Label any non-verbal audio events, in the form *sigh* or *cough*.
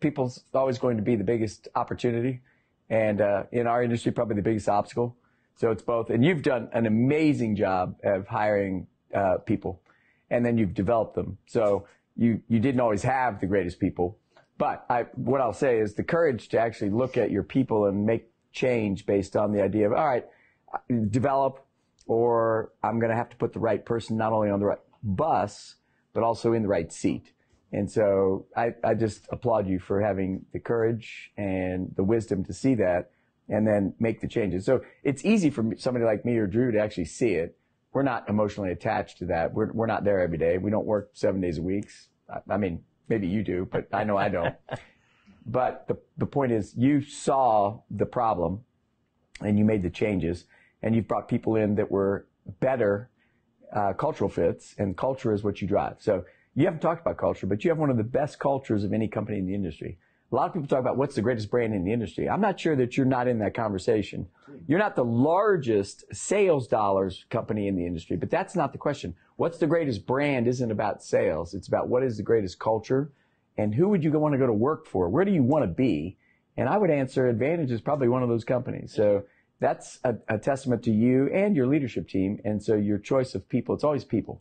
people's always going to be the biggest opportunity, and uh, in our industry, probably the biggest obstacle. So it's both. And you've done an amazing job of hiring uh, people, and then you've developed them. So you you didn't always have the greatest people, but I, what I'll say is the courage to actually look at your people and make change based on the idea of all right, develop, or I'm going to have to put the right person not only on the right bus but also in the right seat. And so I, I just applaud you for having the courage and the wisdom to see that and then make the changes. So it's easy for somebody like me or Drew to actually see it. We're not emotionally attached to that. We're, we're not there every day. We don't work seven days a week. I, I mean, maybe you do, but I know I don't. *laughs* but the, the point is you saw the problem and you made the changes and you've brought people in that were better uh, cultural fits and culture is what you drive. So you haven't talked about culture, but you have one of the best cultures of any company in the industry. A lot of people talk about what's the greatest brand in the industry. I'm not sure that you're not in that conversation. You're not the largest sales dollars company in the industry, but that's not the question. What's the greatest brand isn't about sales. It's about what is the greatest culture and who would you want to go to work for? Where do you want to be? And I would answer Advantage is probably one of those companies. So that's a, a testament to you and your leadership team. And so your choice of people, it's always people.